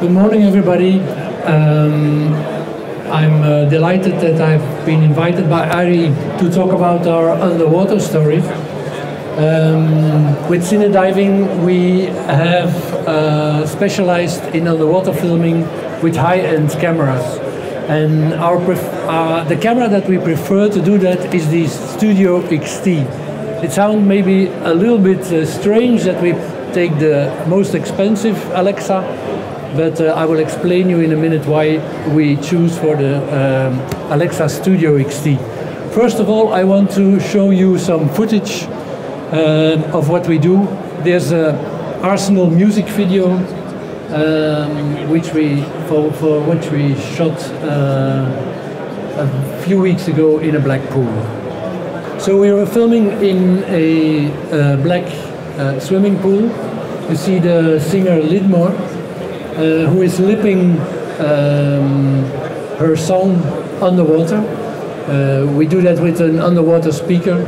Good morning, everybody. Um, I'm uh, delighted that I've been invited by ARRI to talk about our underwater story. Um, with Cine Diving, we have uh, specialized in underwater filming with high-end cameras. And our uh, the camera that we prefer to do that is the Studio XT. It sounds maybe a little bit uh, strange that we take the most expensive Alexa but uh, I will explain you in a minute why we choose for the um, Alexa Studio XT. First of all, I want to show you some footage uh, of what we do. There's a Arsenal music video um, which we for, for which we shot uh, a few weeks ago in a black pool. So we were filming in a uh, black uh, swimming pool. You see the singer Lydmor who is lipping um, her song underwater. Uh, we do that with an underwater speaker,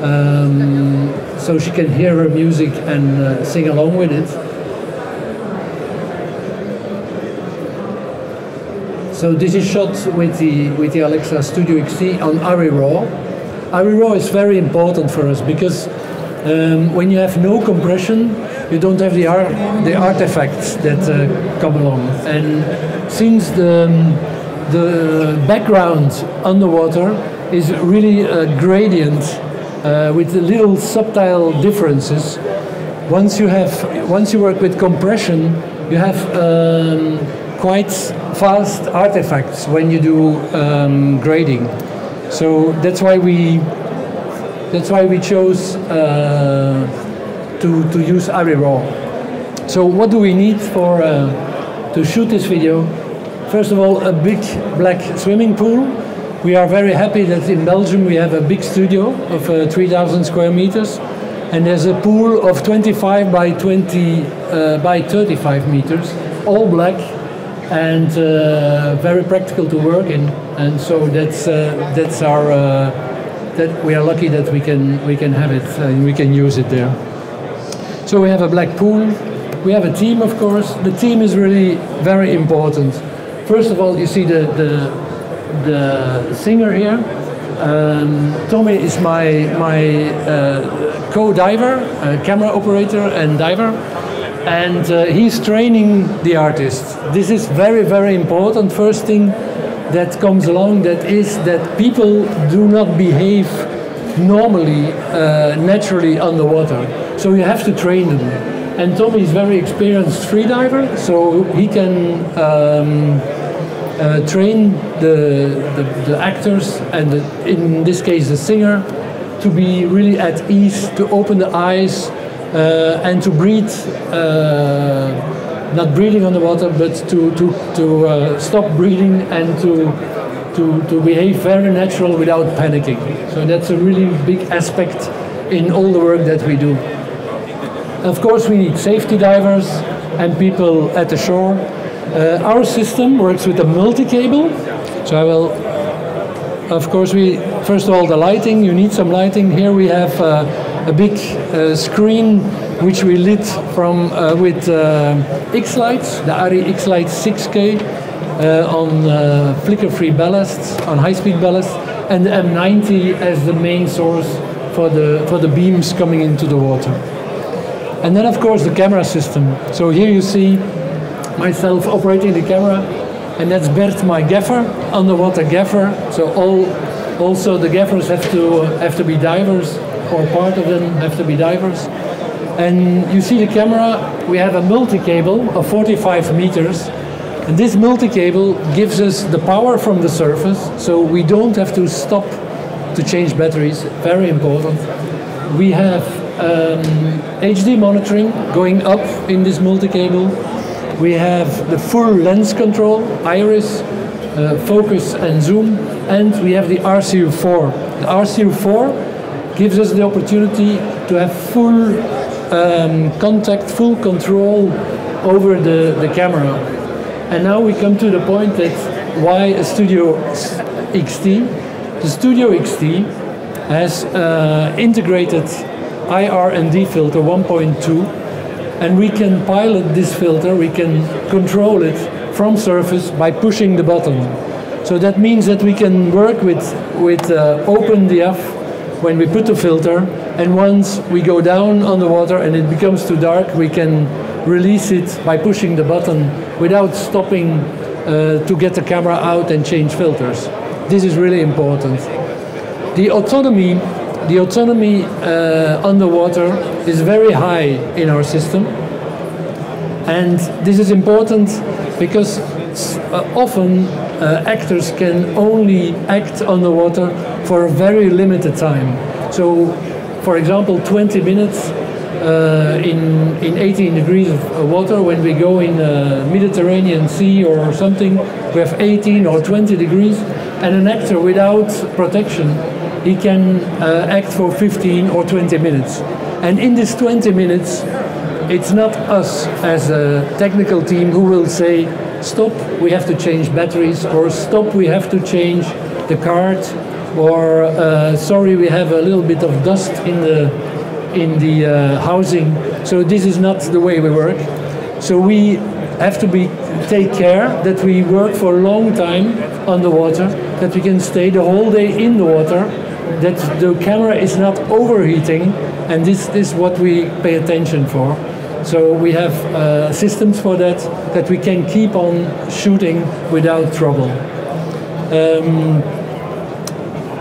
um, so she can hear her music and uh, sing along with it. So this is shot with the with the Alexa Studio XT on ARRI RAW. RAW is very important for us because um, when you have no compression, you don't have the, ar the artifacts that uh, come along. And since the, um, the background underwater is really a gradient uh, with little subtle differences, once you have once you work with compression, you have um, quite fast artifacts when you do um, grading. So that's why we that's why we chose. Uh, to, to use ARRI RAW. So what do we need for uh, to shoot this video? First of all, a big black swimming pool. We are very happy that in Belgium we have a big studio of uh, 3,000 square meters, and there's a pool of 25 by 20 uh, by 35 meters, all black, and uh, very practical to work in. And so that's uh, that's our uh, that we are lucky that we can we can have it and we can use it there. So we have a black pool. We have a team, of course. The team is really very important. First of all, you see the the, the singer here. Um, Tommy is my my uh, co-diver, uh, camera operator, and diver, and uh, he's training the artist. This is very very important. First thing that comes along that is that people do not behave normally, uh, naturally underwater. So you have to train them. And Tommy is very experienced freediver, so he can um, uh, train the, the, the, actors and the, in this case the singer to be really at ease, to open the eyes uh, and to breathe, uh, not breathing underwater, but to, to, to uh, stop breathing and to to, to behave very natural without panicking. So that's a really big aspect in all the work that we do. Of course, we need safety divers and people at the shore. Uh, our system works with a multi-cable. So I will, of course, we first of all the lighting. You need some lighting. Here we have uh, a big uh, screen which we lit from uh, with uh, X lights, the ARRI X Light 6K uh, on uh, flicker-free ballasts, on high-speed ballasts, and the M90 as the main source for the for the beams coming into the water. And then, of course, the camera system. So here you see myself operating the camera, and that's Bert, my gaffer, underwater gaffer. So all also the gaffers have to have to be divers, or part of them have to be divers. And you see the camera, we have a multi-cable of 45 meters and this multi-cable gives us the power from the surface, so we don't have to stop to change batteries, very important. We have um, HD monitoring going up in this multi-cable. We have the full lens control, iris, uh, focus and zoom, and we have the RCU4. The RCU4 gives us the opportunity to have full um, contact, full control over the, the camera. And now we come to the point that why a Studio XT? The Studio XT has uh, integrated IRND filter 1.2 and we can pilot this filter, we can control it from surface by pushing the button. So that means that we can work with, with uh, open DF when we put the filter, and once we go down on the water and it becomes too dark, we can release it by pushing the button without stopping uh, to get the camera out and change filters. This is really important. The autonomy, the autonomy uh, underwater is very high in our system, and this is important because uh, often uh, actors can only act underwater for a very limited time. So, for example, 20 minutes in, in 18 degrees of water, when we go in the Mediterranean Sea or something, we have 18 or 20 degrees, and an actor without protection, he can uh, act for 15 or 20 minutes. And in this 20 minutes, it's not us as a technical team who will say, stop, we have to change batteries, or stop, we have to change the card, or uh, sorry, we have a little bit of dust in the in the uh, housing. So this is not the way we work. So we have to be take care that we work for a long time underwater, that we can stay the whole day in the water, that the camera is not overheating, and this, is what we pay attention for. So we have uh, systems for that, that we can keep on shooting without trouble. Um,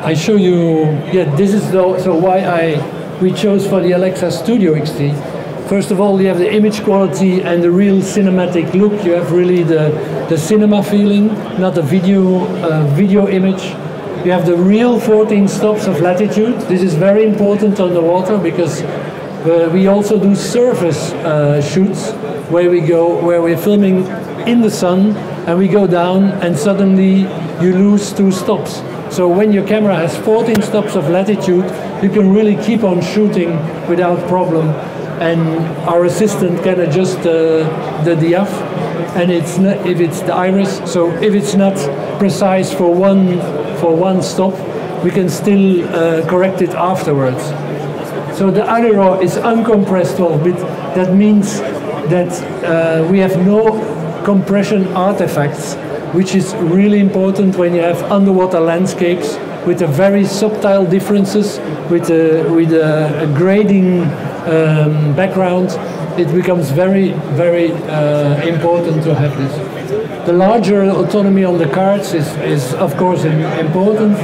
I show you, yeah, this is the, so why I, we chose for the Alexa Studio XT. First of all, you have the image quality and the real cinematic look. You have really the, the cinema feeling, not a video, uh, video image. You have the real 14 stops of latitude. This is very important on the water because uh, we also do surface uh, shoots where we go, where we're filming in the sun and we go down and suddenly you lose two stops. So when your camera has 14 stops of latitude, you can really keep on shooting without problem. And our assistant can adjust uh, the DF, and it's not, if it's the iris. So if it's not precise for one for one stop, we can still uh, correct it afterwards. So the ARRIRAW is uncompressed 12 bit. That means that uh, we have no compression artifacts, which is really important when you have underwater landscapes with a very subtle differences, with a, with a, a grading um, background. It becomes very, very uh, important to have this. The larger autonomy on the cards is, is of course important.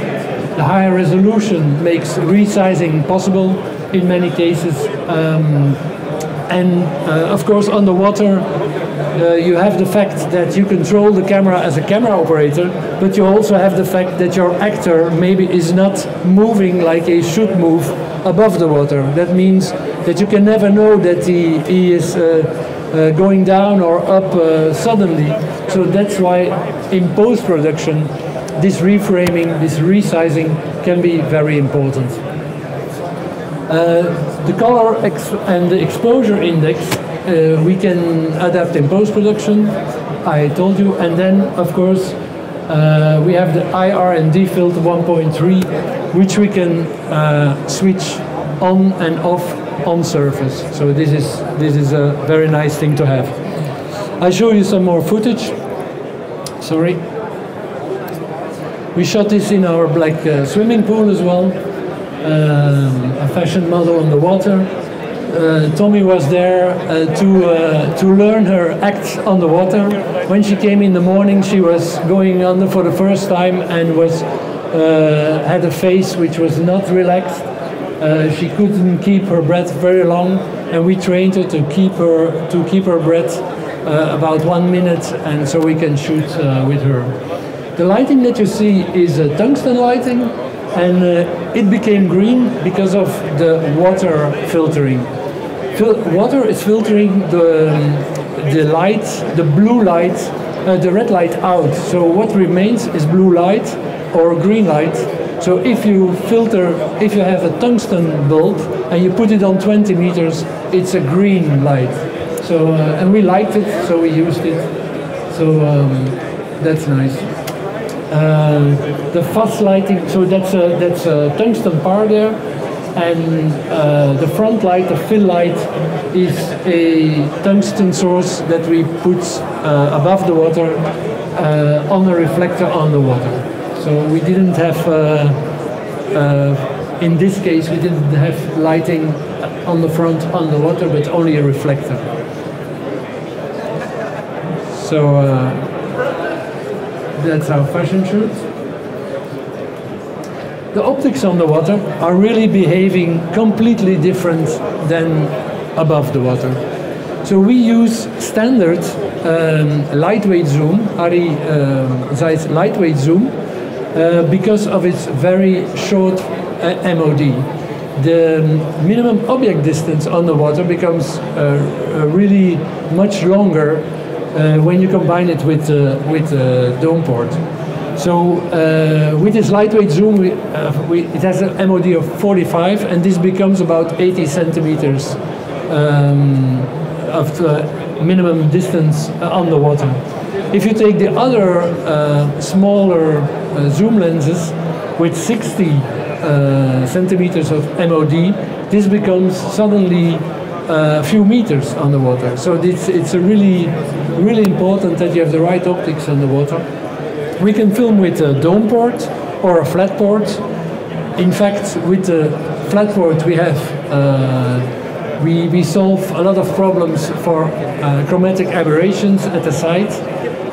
The higher resolution makes resizing possible in many cases. Um, and uh, of course, underwater, uh, you have the fact that you control the camera as a camera operator, but you also have the fact that your actor maybe is not moving like he should move above the water. That means that you can never know that he, he is uh, uh going down or up uh, suddenly. So that's why in post production, this reframing, this resizing can be very important. Uh, the color and the exposure index uh, we can adapt in post-production, I told you, and then of course uh, we have the IR and D filter 1.3 which we can uh, switch on and off on surface. So this is, this is a very nice thing to have. I show you some more footage. Sorry. We shot this in our black uh, swimming pool as well a fashion model on the water. Uh, Tommy was there uh, to uh, to learn her act on the water. When she came in the morning, she was going under for the first time and was uh, had a face which was not relaxed. Uh, she couldn't keep her breath very long, and we trained her to keep her to keep her breath uh, about one minute, and so we can shoot with her. The lighting that you see is a tungsten lighting and uh, it became green because of the water filtering. Fil water is filtering the, um, the light, the blue light, uh, the red light out. So what remains is blue light or green light. So if you filter, if you have a tungsten bulb and you put it on 20 meters, it's a green light. So uh, and we liked it, so we used it. So um, that's nice. Uh, the fast lighting, so that's a, that's a tungsten par there. and uh, the front light, the fill light, is a tungsten source that we put uh, above the water uh, on a reflector on the water. So we didn't have, uh, uh, in this case, we didn't have lighting on the front on the water, but only a reflector. So that's our fashion shoot. The optics on the water are really behaving completely different than above the water. So we use standard um, lightweight zoom, ARRI um, Zeiss lightweight zoom, uh, because of its very short uh, MOD. The minimum object distance on the water becomes uh, uh, really much longer when you combine it with, uh, with dome port. So uh, with this lightweight zoom, we, uh, we, it has an MOD of 45, and this becomes about 80 centimeters um, of minimum distance on the water. If you take the other uh, smaller uh, zoom lenses with 60 uh, centimeters of MOD, this becomes suddenly uh, a few meters underwater. So it's, it's a really, really important that you have the right optics underwater. We can film with a dome port or a flat port. In fact, with the flat port we have uh, we, we solve a lot of problems for uh, chromatic aberrations at the site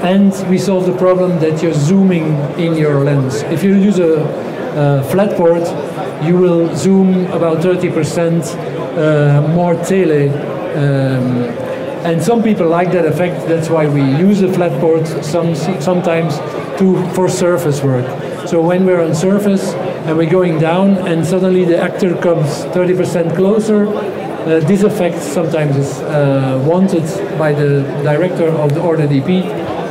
and we solve the problem that you're zooming in your lens. If you use a, a flat port, you will zoom about 30% uh, more tele um, and some people like that effect, that's why we use a flat port some, sometimes to, for surface work. So when we're on surface and we're going down and suddenly the actor comes 30% closer, uh, this effect sometimes is uh, wanted by the director of the, or the DP,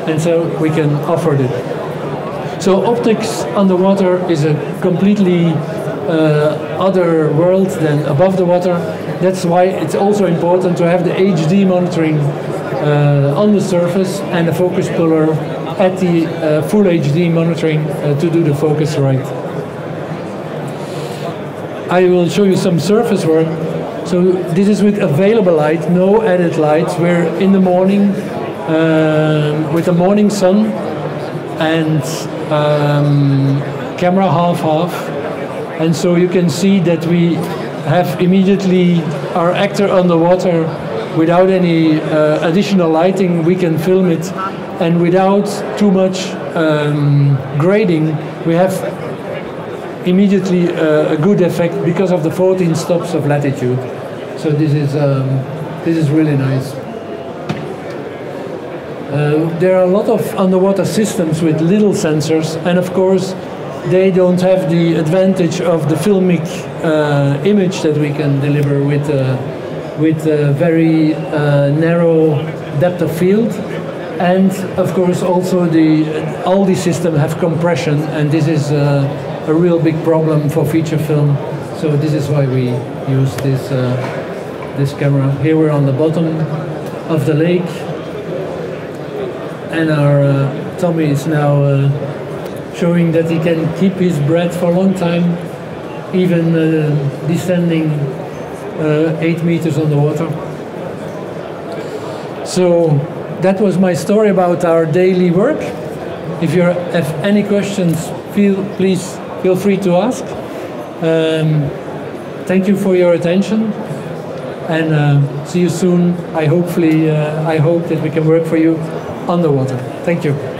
and so we can offer it. So optics underwater is a completely uh, other world than above the water. That's why it's also important to have the HD monitoring uh, on the surface and a focus puller at the uh, full HD monitoring uh, to do the focus right. I will show you some surface work. So this is with available light, no added lights. We're in the morning um, with the morning sun and um, camera half-half. And so you can see that we have immediately our actor underwater without any uh, additional lighting. We can film it and without too much um, grading, we have immediately uh, a good effect because of the 14 stops of latitude. So this is um, this is really nice. Uh, there are a lot of underwater systems with little sensors, and of course, they don't have the advantage of the filmic uh, image that we can deliver with uh, with a very uh, narrow depth of field. And of course also the all these systems have compression and this is uh, a real big problem for feature film. So this is why we use this uh, this camera. Here we're on the bottom of the lake. And our Tommy is now showing that he can keep his breath for a long time even uh, descending uh, eight meters on the water so that was my story about our daily work. If you have any questions, feel, please feel free to ask. Um, thank you for your attention and uh, see you soon. I hopefully uh, I hope that we can work for you underwater. Thank you.